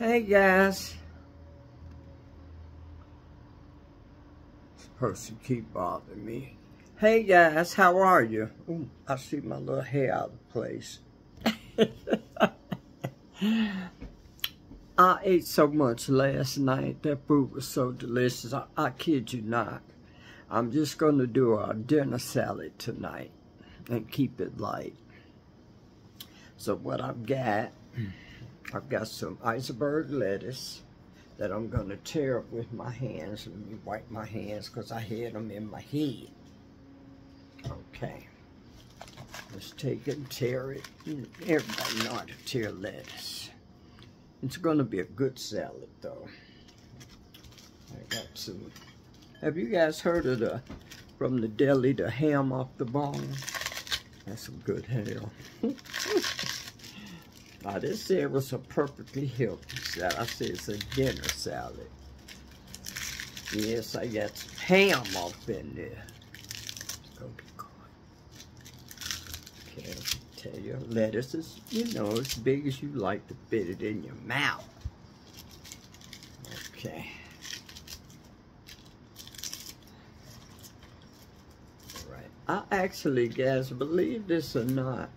Hey guys. This person keep bothering me. Hey guys, how are you? Ooh, I see my little hair out of place. I ate so much last night. That food was so delicious. I, I kid you not. I'm just going to do a dinner salad tonight and keep it light. So what I've got I've got some iceberg lettuce that I'm going to tear up with my hands. Let me wipe my hands because I had them in my head. Okay. Let's take it and tear it. Everybody know how to tear lettuce. It's going to be a good salad, though. I got some... Have you guys heard of the, from the deli, the ham off the bone? That's some good ham. Now this here was a perfectly healthy salad. I said it's a dinner salad. Yes, I got some ham off in there. Oh, okay, tell you, lettuce is, you know, as big as you like to fit it in your mouth. Okay. All right. I actually, guys, believe this or not,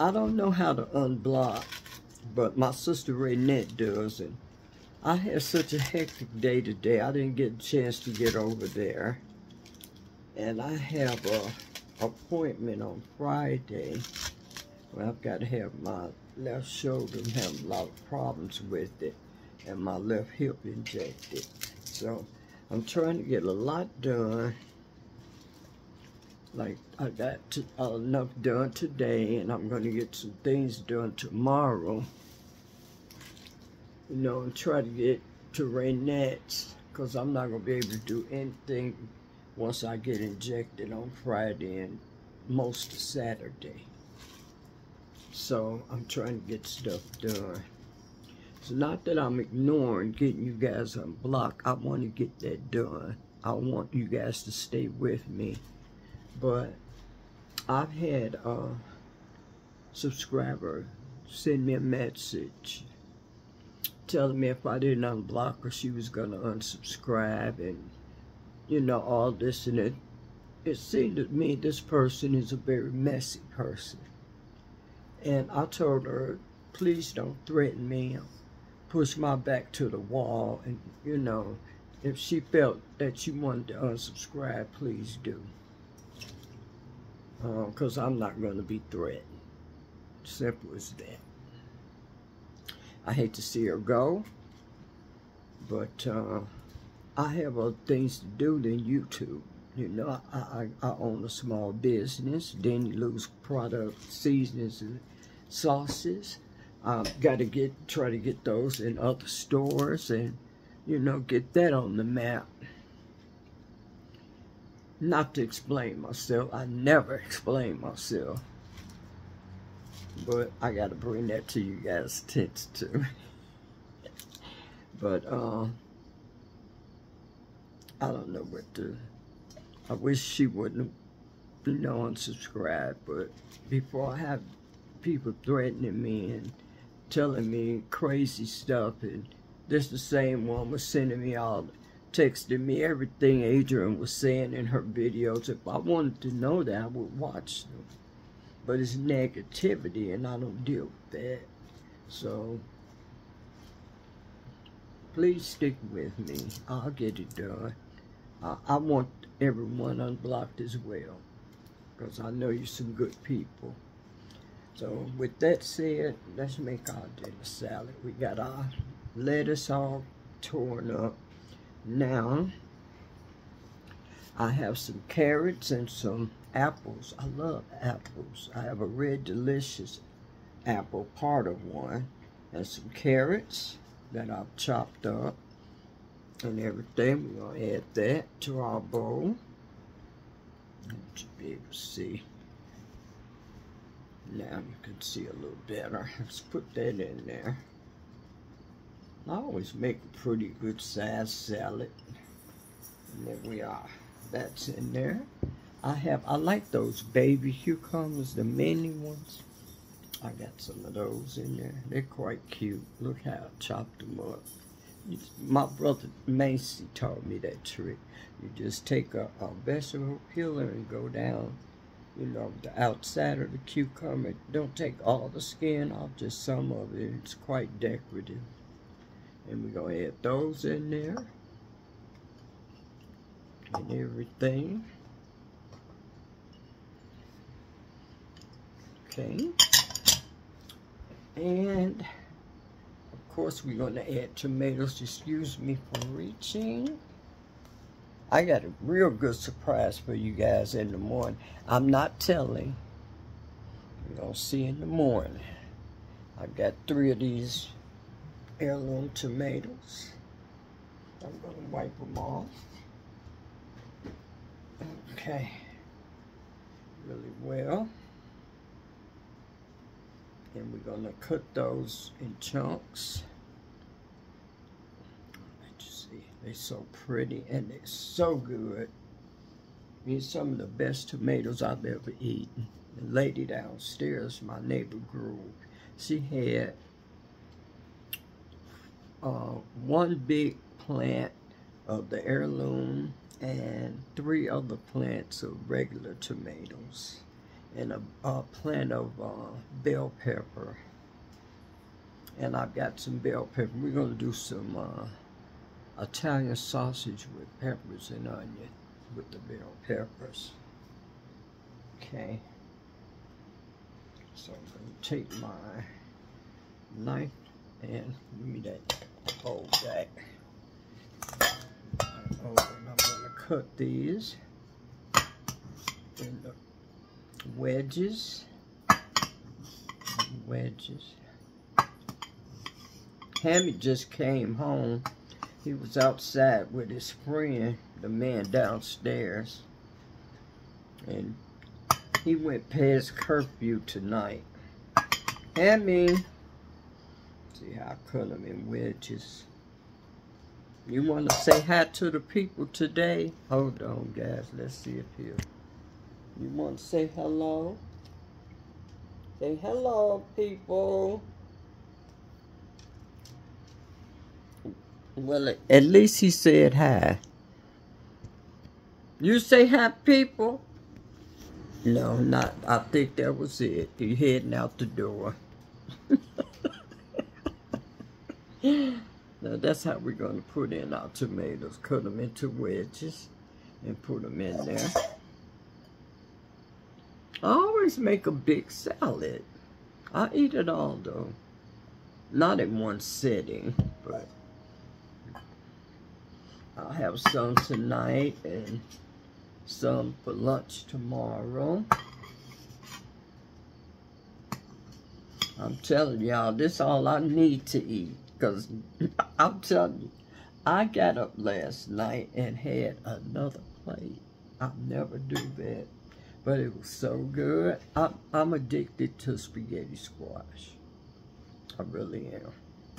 I don't know how to unblock, but my sister Raynette does, and I had such a hectic day today. I didn't get a chance to get over there. And I have a appointment on Friday. Well, I've got to have my left shoulder. I'm having a lot of problems with it. And my left hip injected. So, I'm trying to get a lot done like I got to, uh, enough done today and I'm going to get some things done tomorrow. You know, and try to get to Raynette's because I'm not going to be able to do anything once I get injected on Friday and most of Saturday. So I'm trying to get stuff done. So not that I'm ignoring getting you guys unblocked. I want to get that done. I want you guys to stay with me but I've had a subscriber send me a message telling me if I didn't unblock her, she was going to unsubscribe and, you know, all this. And it, it seemed to me this person is a very messy person. And I told her, please don't threaten me, push my back to the wall. And, you know, if she felt that she wanted to unsubscribe, please do because uh, I'm not going to be threatened. Simple as that. I hate to see her go, but uh, I have other things to do than YouTube. You know, I, I, I own a small business, Denny lose product seasonings and sauces. I've got to get try to get those in other stores and, you know, get that on the map not to explain myself. I never explain myself. But I got to bring that to you guys' attention too. but, uh, I don't know what to... I wish she wouldn't, you know, unsubscribe. But before I have people threatening me and telling me crazy stuff, and this the same one was sending me all texted me everything Adrian was saying in her videos. If I wanted to know that, I would watch them. But it's negativity, and I don't deal with that. So, please stick with me. I'll get it done. I, I want everyone unblocked as well. Because I know you're some good people. So, with that said, let's make our dinner salad. We got our lettuce all torn up. Now, I have some carrots and some apples. I love apples. I have a red delicious apple, part of one, and some carrots that I've chopped up and everything. We're going to add that to our bowl. You be able to see. Now you can see a little better. Let's put that in there. I always make a pretty good size salad. And there we are. That's in there. I have, I like those baby cucumbers, the mini ones. I got some of those in there. They're quite cute. Look how I chopped them up. My brother Macy taught me that trick. You just take a, a vegetable peeler and go down, you know, the outside of the cucumber. Don't take all the skin off, just some of it. It's quite decorative. And we're going to add those in there. And everything. Okay. And of course we're going to add tomatoes. Excuse me for reaching. I got a real good surprise for you guys in the morning. I'm not telling. You're going to see in the morning. I've got three of these heirloom tomatoes. I'm going to wipe them off. Okay. Really well. And we're going to cut those in chunks. Let you see. They're so pretty and they're so good. These some of the best tomatoes I've ever eaten. The lady downstairs, my neighbor grew, she had uh, one big plant of the heirloom and three other plants of regular tomatoes and a, a plant of uh, bell pepper. And I've got some bell pepper. We're going to do some uh, Italian sausage with peppers and onion with the bell peppers. Okay. So I'm going to take my knife and give me that old back. Oh, and I'm going to cut these in wedges, wedges. Hammy just came home. He was outside with his friend, the man downstairs. And he went past curfew tonight. Hammy. See how I cut them in wedges. You want to say hi to the people today? Hold on, guys. Let's see if he'll... You want to say hello? Say hello, people. Well, at least he said hi. You say hi, people? No, not. I think that was it. He heading out the door. now, that's how we're going to put in our tomatoes. Cut them into wedges and put them in there. I always make a big salad. I eat it all though. Not in one sitting, but I'll have some tonight and some for lunch tomorrow. I'm telling y'all, this all I need to eat. Because I'm telling you, I got up last night and had another plate. I'll never do that but it was so good. I'm, I'm addicted to spaghetti squash. I really am.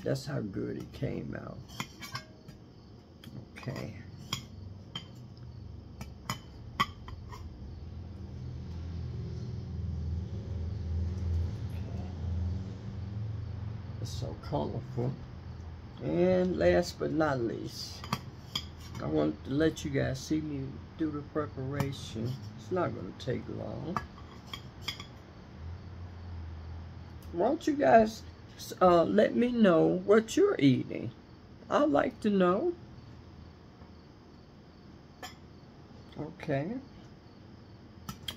That's how good it came out. Okay. It's so colorful. And last but not least, I want to let you guys see me do the preparation. It's not going to take long. Why don't you guys uh, let me know what you're eating? I'd like to know. Okay.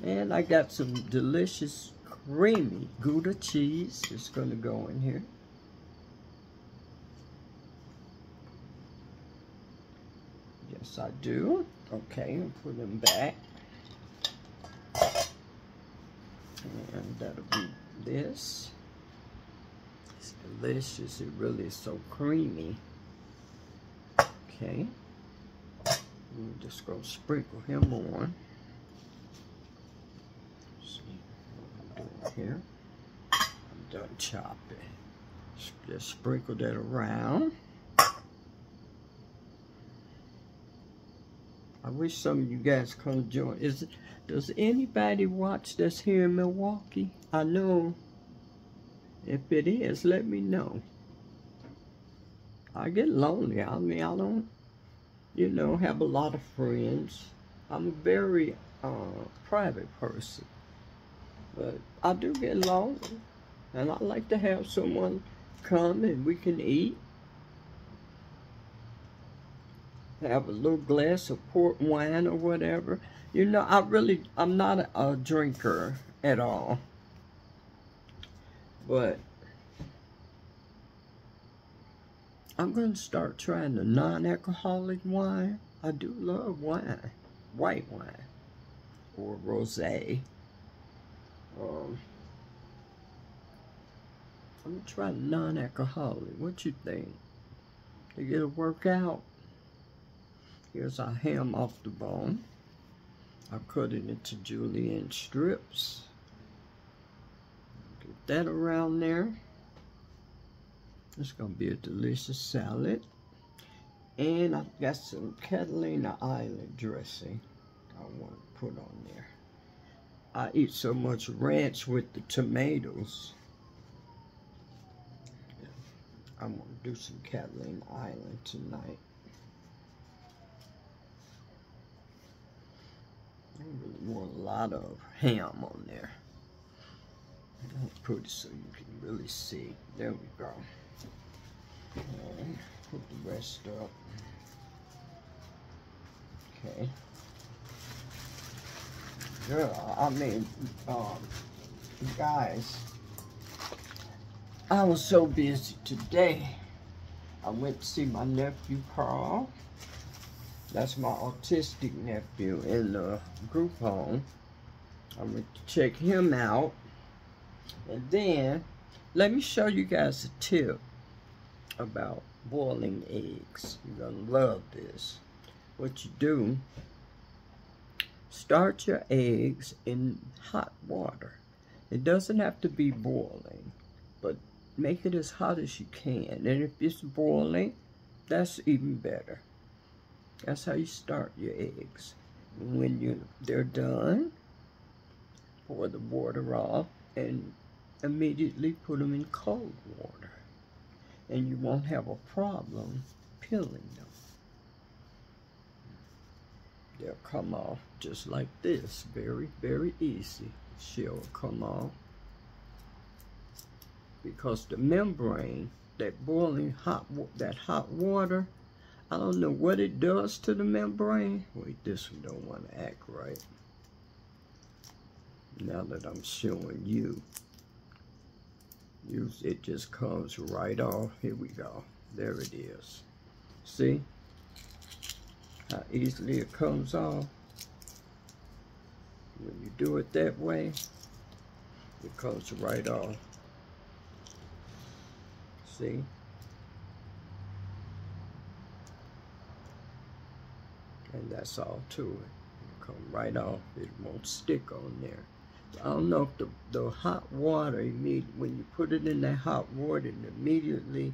And I got some delicious creamy Gouda cheese. It's going to go in here. Yes, I do. Okay, put them back. And that'll be this. It's delicious. It really is so creamy. Okay. I'm just going to sprinkle him on. see what I'm doing here. I'm done chopping. Just sprinkle that around. I wish some of you guys come join. Is Does anybody watch this here in Milwaukee? I know If it is, let me know. I get lonely. I mean, I don't, you know, have a lot of friends. I'm a very uh, private person. But I do get lonely. And I like to have someone come and we can eat. Have a little glass of port wine or whatever. You know, I really, I'm not a, a drinker at all. But I'm going to start trying the non-alcoholic wine. I do love wine, white wine, or rosé. Um, I'm gonna try non-alcoholic. What you think? Think it'll work out? Here's our ham off the bone. I cut it into julienne strips. Get that around there. It's going to be a delicious salad. And I've got some Catalina Island dressing I want to put on there. I eat so much ranch with the tomatoes. I'm to do some Catalina Island tonight. Want a lot of ham on there. Put it so you can really see. There we go. And put the rest up. Okay. Yeah, I mean, um, guys, I was so busy today. I went to see my nephew Carl. That's my autistic nephew in the group home. I'm going to check him out. And then, let me show you guys a tip about boiling eggs. You're going to love this. What you do, start your eggs in hot water. It doesn't have to be boiling, but make it as hot as you can. And if it's boiling, that's even better. That's how you start your eggs. When you they're done, pour the water off and immediately put them in cold water and you won't have a problem peeling them. They'll come off just like this. Very, very easy. She'll come off. Because the membrane, that boiling hot, that hot water, I don't know what it does to the membrane. Wait, this one don't want to act right. Now that I'm showing you it just comes right off. Here we go. There it is. See how easily it comes off? When you do it that way, it comes right off. See? That's all to it. Come right off. It won't stick on there. I don't know if the, the hot water, when you put it in that hot water, it immediately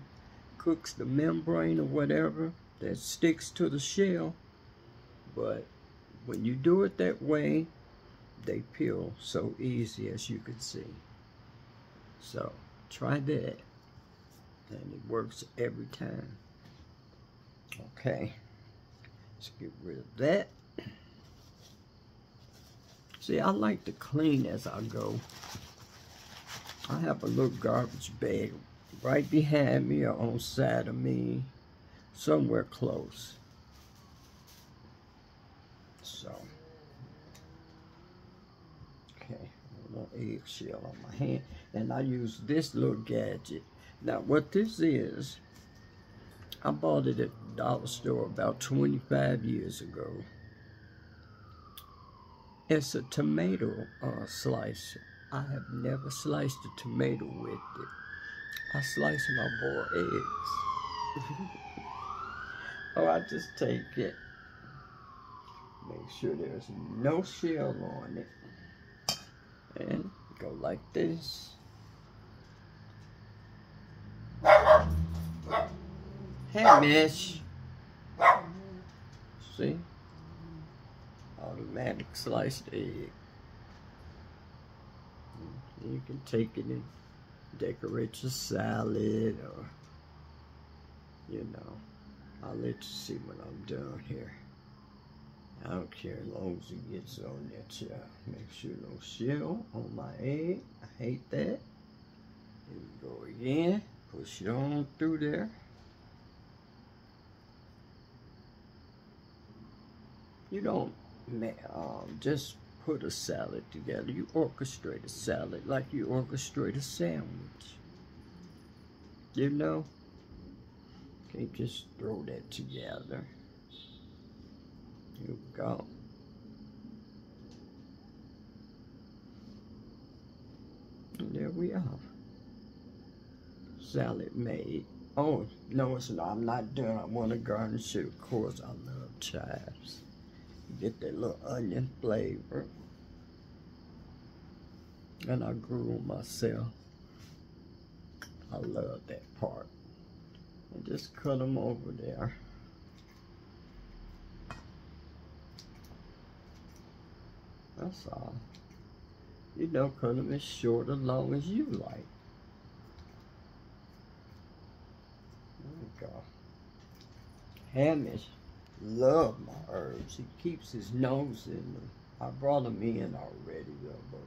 cooks the membrane or whatever that sticks to the shell. But when you do it that way, they peel so easy as you can see. So try that. And it works every time. Okay. Let's get rid of that. See, I like to clean as I go. I have a little garbage bag right behind me or on side of me, somewhere close. So, okay, a little eggshell on my hand. And I use this little gadget. Now, what this is, I bought it at the dollar store about 25 years ago. It's a tomato uh, slicer. I have never sliced a tomato with it. I slice my boiled eggs. oh, I just take it. Make sure there's no shell on it. And go like this. Hey, Miss. See? automatic sliced egg. You can take it and decorate your salad or, you know, I'll let you see when I'm done here. I don't care as long as it gets on there, child. Make sure no shell on my egg. I hate that. Here we go again. Push it on through there. You don't um, just put a salad together. You orchestrate a salad like you orchestrate a sandwich. You know? Can't just throw that together. Here we go. And there we are. Salad made. Oh, no, it's not. I'm not done. I want to garnish it. Of course, I love chives. Get that little onion flavor. And I grew myself. I love that part. And just cut them over there. That's all. You don't cut them as short as long as you like. There we go. Hamish love my herbs. He keeps his nose in them. I brought them in already though,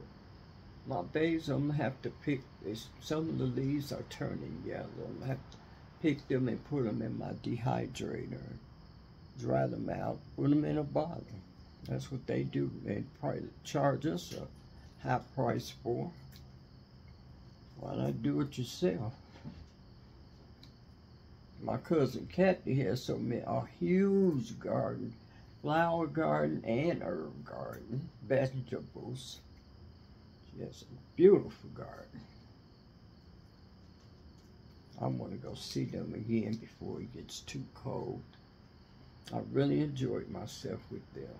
my basil, I'm gonna have to pick this. Some of the leaves are turning yellow. Gonna have to pick them and put them in my dehydrator. Dry them out, put them in a bottle. That's what they do. They probably charge us a high price for. Why not do it yourself? My cousin Kathy has so a huge garden, flower garden and herb garden, vegetables. She has a beautiful garden. I want to go see them again before it gets too cold. I really enjoyed myself with them.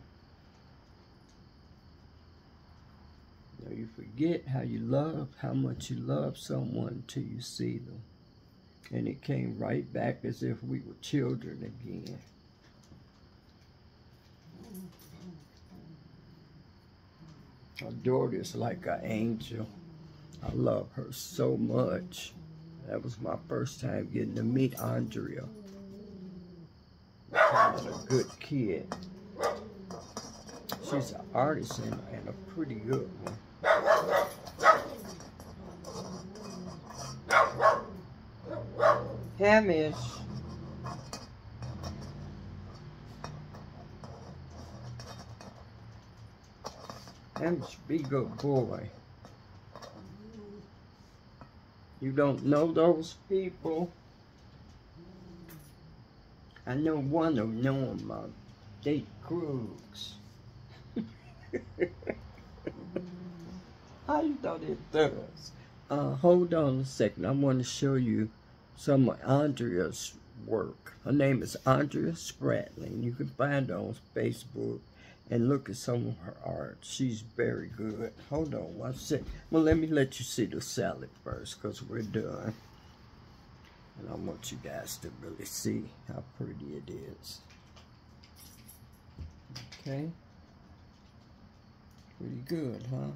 Know, you forget how you love, how much you love someone until you see them. And it came right back as if we were children again. Our daughter is like an angel. I love her so much. That was my first time getting to meet Andrea. She's a good kid. She's an artist and, and a pretty good one. Hamish. Hamish, be good boy. You don't know those people? I know one of them, know uh, Date Crooks. How you it does? Uh, hold on a second. I want to show you some of Andrea's work. Her name is Andrea Spratling. You can find her on Facebook and look at some of her art. She's very good. Hold on one second. Well, let me let you see the salad first because we're done. And I want you guys to really see how pretty it is. Okay. Pretty good, huh?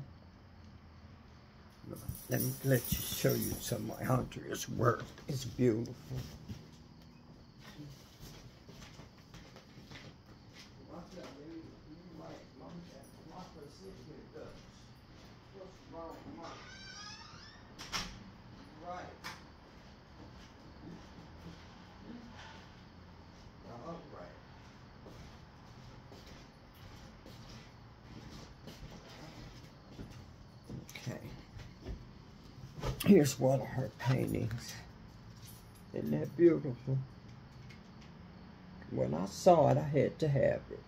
Let me let you show you some of my Andrea's work. It's beautiful. Here's one of her paintings. Isn't that beautiful? When I saw it, I had to have it.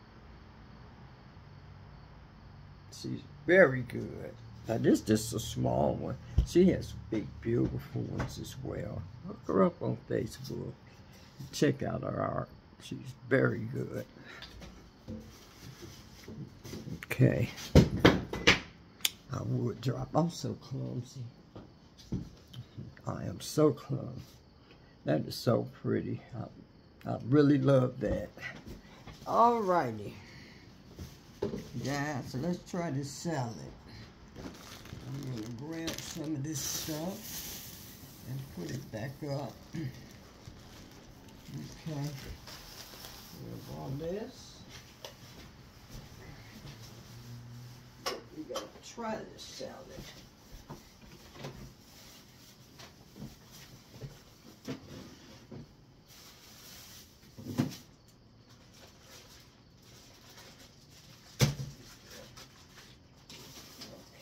She's very good. Now, this is a small one. She has big, beautiful ones as well. Look her up on Facebook. Check out her art. She's very good. Okay. I would drop. I'm so clumsy. I am so close. That is so pretty. I, I really love that. Alrighty. Guys, so let's try this salad. I'm going to grab some of this stuff. and put it back up. Okay. Move on this. We gotta try this salad.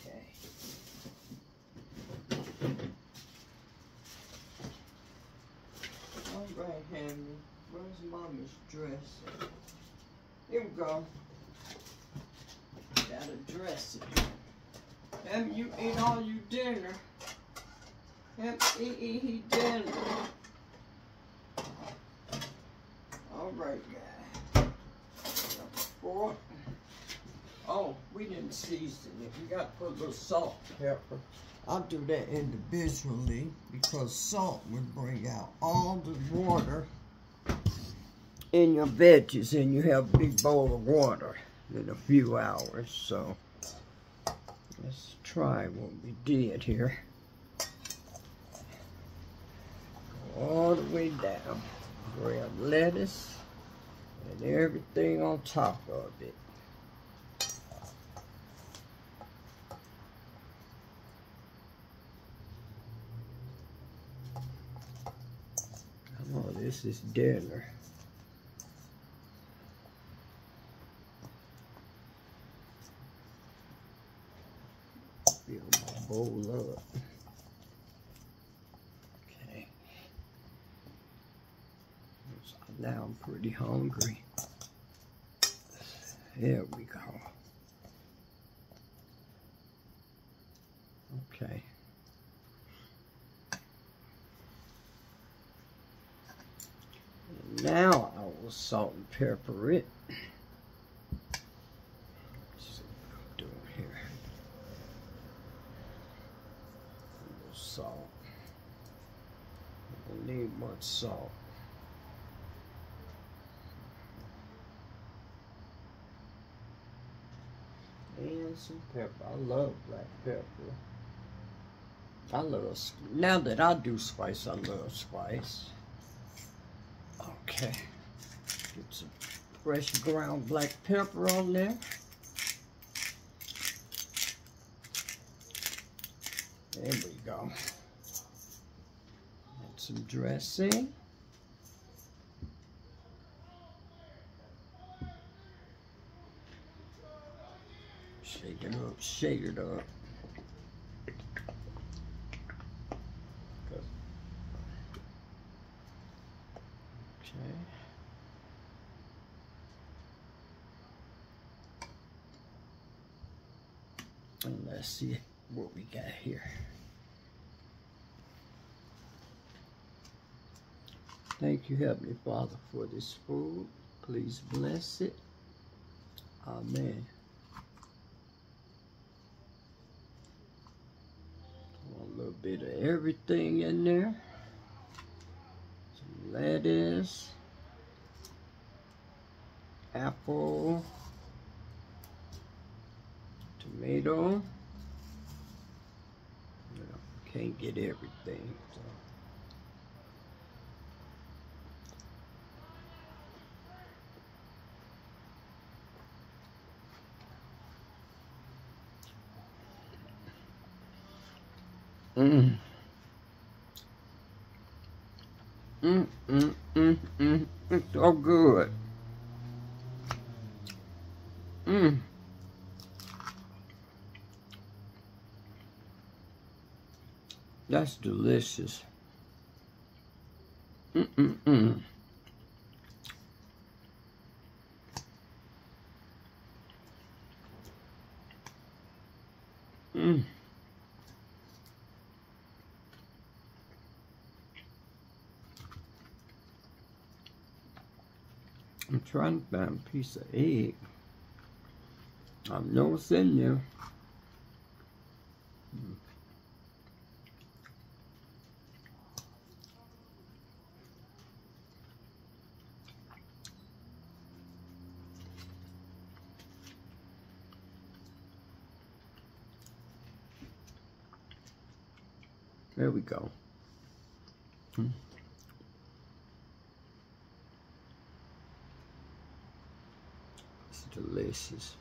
Okay. All right, Henry. Where's mommy's dress? Here we go. Gotta dress it. You eat all your dinner? Have eat, eat he dinner. All right, guy. Four. Oh, we didn't season it. We got to put a little salt, pepper. I'll do that individually because salt would bring out all the water in your veggies and you have a big bowl of water in a few hours. So let's try what we did here. Go all the way down. Grab lettuce and everything on top of it. On, this is dinner. Bowl up. Okay. Now I'm pretty hungry. There we go. Okay. And Now I will salt and pepper it. Let's see what I'm doing here. A little salt. I don't need much salt. And some pepper. I love black pepper. I love, now that I do spice, I love spice. Okay. Get some fresh ground black pepper on there. There we go. Add some dressing. Shake it up, shake it up. Okay. And let's see what we got here. Thank you, Heavenly Father, for this food. Please bless it. Amen. A little bit of everything in there. Some lettuce, apple, tomato. Know, can't get everything. So. Mm. Mm, mm, mm, mm. It's so good. Mm. That's delicious. Mm, mm, mm. Mm. Trying to find a piece of egg. I've never seen there. Hmm. There we go. Mm. Delicious.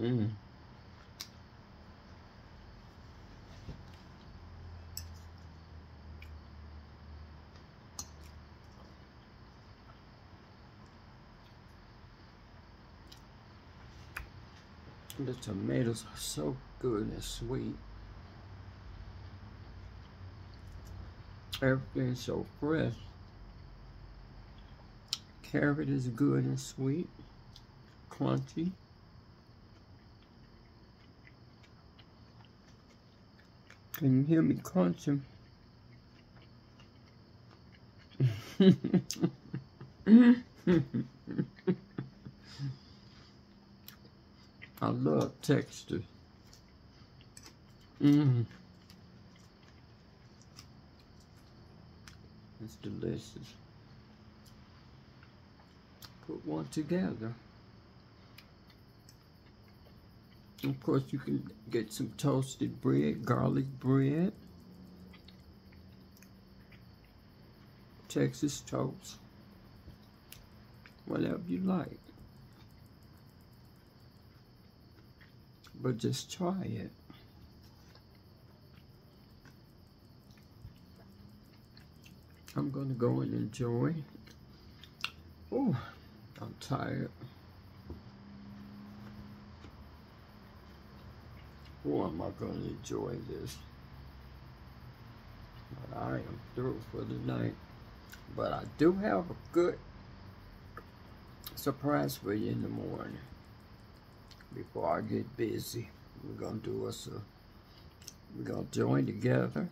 Mmm. The tomatoes are so good and sweet. Everything's so fresh. Carrot is good and sweet, crunchy. Can you hear me crunching? I love texture. Mmm. Delicious. Put one together. Of course, you can get some toasted bread, garlic bread, Texas toast, whatever you like. But just try it. I'm going to go and enjoy. Oh, I'm tired. Oh, am I going to enjoy this? But I am through for the night. But I do have a good surprise for you in the morning. Before I get busy, we're going to do us a, we're going to join together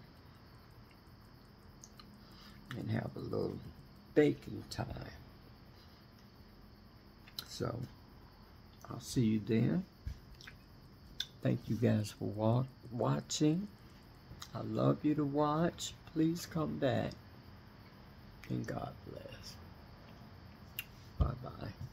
and have a little baking time. So, I'll see you then. Thank you guys for wa watching. I love you to watch. Please come back. And God bless. Bye-bye.